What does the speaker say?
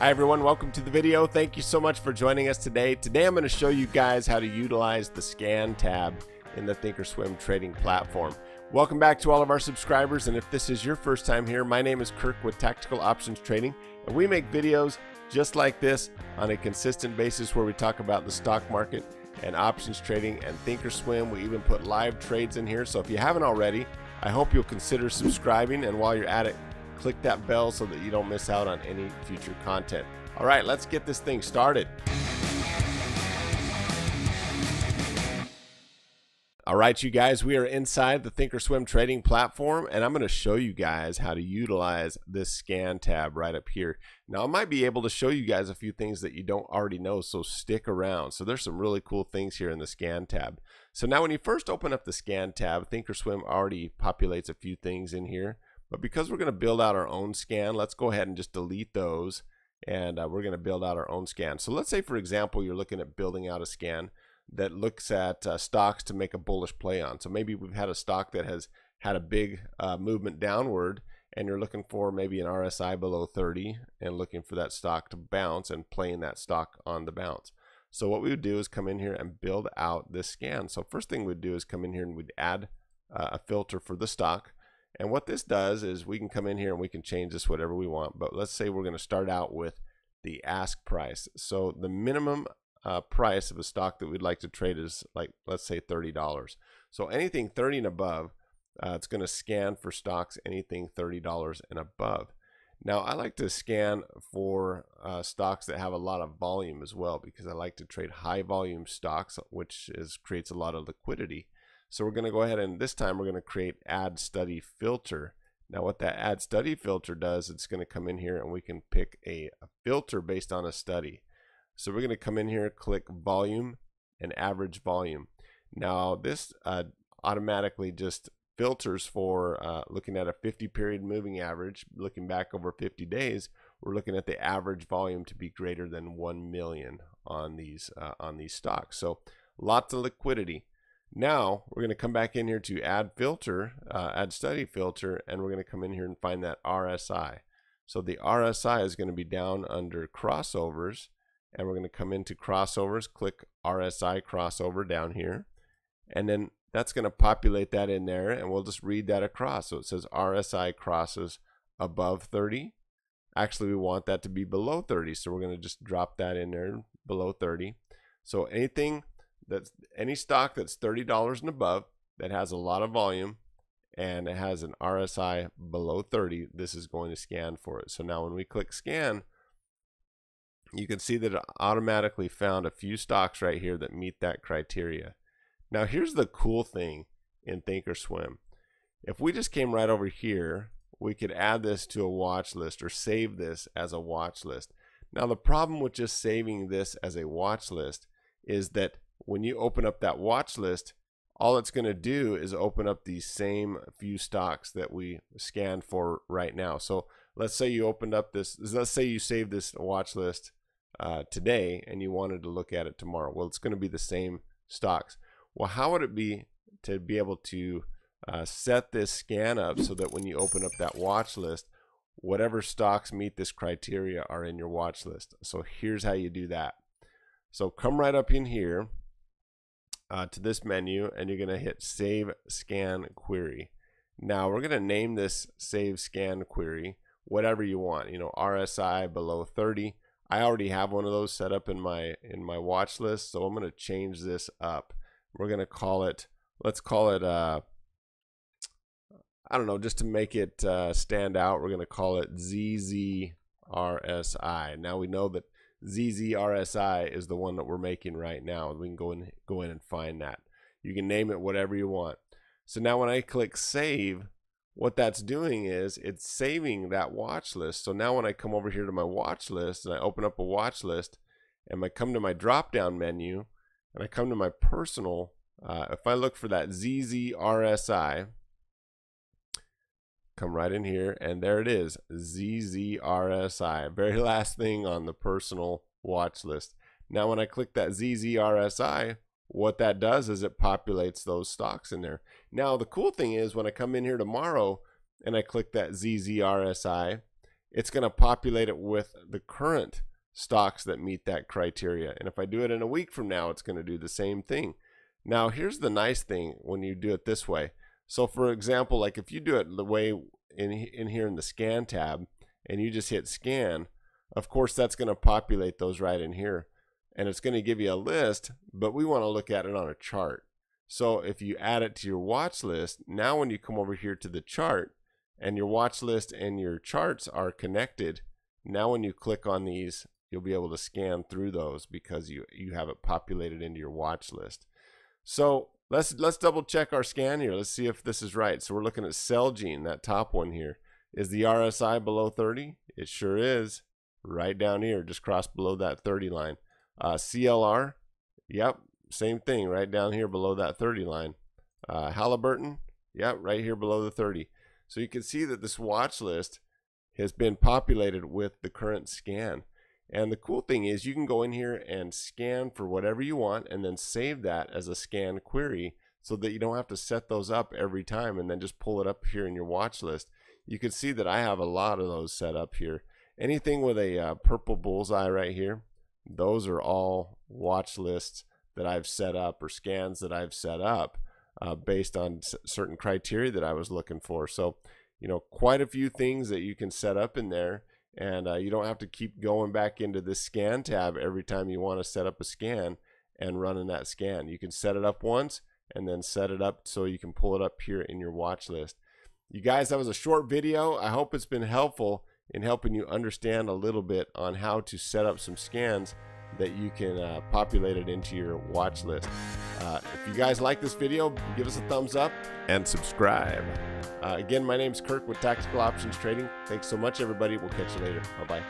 Hi everyone, welcome to the video. Thank you so much for joining us today. Today I'm going to show you guys how to utilize the scan tab in the Thinkorswim trading platform. Welcome back to all of our subscribers and if this is your first time here, my name is Kirk with Tactical Options Trading and we make videos just like this on a consistent basis where we talk about the stock market and options trading and Thinkorswim. We even put live trades in here. So if you haven't already, I hope you'll consider subscribing and while you're at it, click that bell so that you don't miss out on any future content. All right, let's get this thing started. All right, you guys, we are inside the Thinkorswim trading platform, and I'm going to show you guys how to utilize this scan tab right up here. Now, I might be able to show you guys a few things that you don't already know, so stick around. So there's some really cool things here in the scan tab. So now when you first open up the scan tab, Thinkorswim already populates a few things in here. But because we're going to build out our own scan, let's go ahead and just delete those, and uh, we're going to build out our own scan. So let's say, for example, you're looking at building out a scan that looks at uh, stocks to make a bullish play on. So maybe we've had a stock that has had a big uh, movement downward and you're looking for maybe an RSI below 30 and looking for that stock to bounce and playing that stock on the bounce. So what we would do is come in here and build out this scan. So first thing we'd do is come in here and we'd add uh, a filter for the stock. And what this does is we can come in here and we can change this whatever we want. But let's say we're going to start out with the ask price. So the minimum uh, price of a stock that we'd like to trade is like, let's say $30. So anything 30 and above, uh, it's going to scan for stocks anything $30 and above. Now I like to scan for uh, stocks that have a lot of volume as well because I like to trade high volume stocks which is creates a lot of liquidity. So we're going to go ahead and this time we're going to create add study filter. Now what that add study filter does, it's going to come in here and we can pick a, a filter based on a study. So we're going to come in here, click volume and average volume. Now this uh, automatically just filters for uh, looking at a 50 period moving average, looking back over 50 days, we're looking at the average volume to be greater than 1 million on these uh, on these stocks. So lots of liquidity. Now we're going to come back in here to add filter, uh, add study filter, and we're going to come in here and find that RSI. So the RSI is going to be down under crossovers and we're going to come into crossovers, click RSI crossover down here, and then that's going to populate that in there, and we'll just read that across. So it says RSI crosses above 30. Actually, we want that to be below 30, so we're going to just drop that in there below 30. So anything that's any stock that's $30 and above that has a lot of volume and it has an RSI below 30, this is going to scan for it. So now when we click scan, you can see that it automatically found a few stocks right here that meet that criteria. Now here's the cool thing in Thinkorswim. If we just came right over here, we could add this to a watch list or save this as a watch list. Now the problem with just saving this as a watch list is that when you open up that watch list, all it's going to do is open up these same few stocks that we scanned for right now. So let's say you opened up this, let's say you saved this watch list uh, today and you wanted to look at it tomorrow. Well, it's going to be the same stocks. Well, how would it be to be able to uh, set this scan up so that when you open up that watch list, whatever stocks meet this criteria are in your watch list. So here's how you do that. So come right up in here uh, to this menu and you're going to hit Save Scan Query. Now we're going to name this Save Scan Query whatever you want. You know, RSI below 30. I already have one of those set up in my in my watch list, so I'm going to change this up. We're going to call it. Let's call it. Uh, I don't know, just to make it uh, stand out, we're going to call it ZZRSI. Now we know that ZZRSI is the one that we're making right now. We can go in, go in and find that. You can name it whatever you want. So now when I click save, what that's doing is it's saving that watch list. So now when I come over here to my watch list and I open up a watch list and I come to my drop down menu and I come to my personal, uh, if I look for that ZZRSI, come right in here and there it is, ZZRSI, very last thing on the personal watch list. Now when I click that ZZRSI, what that does is it populates those stocks in there. Now, the cool thing is when I come in here tomorrow and I click that ZZRSI, it's going to populate it with the current stocks that meet that criteria. And if I do it in a week from now, it's going to do the same thing. Now, here's the nice thing when you do it this way. So for example, like if you do it the way in, in here in the scan tab and you just hit scan, of course that's going to populate those right in here and it's going to give you a list, but we want to look at it on a chart. So if you add it to your watch list, now when you come over here to the chart and your watch list and your charts are connected, now when you click on these, you'll be able to scan through those because you, you have it populated into your watch list. So let's let's double check our scan here. Let's see if this is right. So we're looking at Celgene, that top one here. Is the RSI below 30? It sure is. Right down here, just crossed below that 30 line. Uh, CLR, yep, same thing, right down here below that 30 line. Uh, Halliburton, yep, right here below the 30. So you can see that this watch list has been populated with the current scan. And the cool thing is you can go in here and scan for whatever you want and then save that as a scan query so that you don't have to set those up every time and then just pull it up here in your watch list. You can see that I have a lot of those set up here. Anything with a uh, purple bullseye right here, those are all watch lists that I've set up or scans that I've set up uh, based on certain criteria that I was looking for. So, you know, quite a few things that you can set up in there and uh, you don't have to keep going back into this scan tab every time you want to set up a scan and running that scan. You can set it up once and then set it up so you can pull it up here in your watch list. You guys, that was a short video. I hope it's been helpful in helping you understand a little bit on how to set up some scans that you can uh, populate it into your watch list. Uh, if you guys like this video, give us a thumbs up and subscribe. Uh, again, my name is Kirk with Tactical Options Trading. Thanks so much, everybody. We'll catch you later. Bye bye.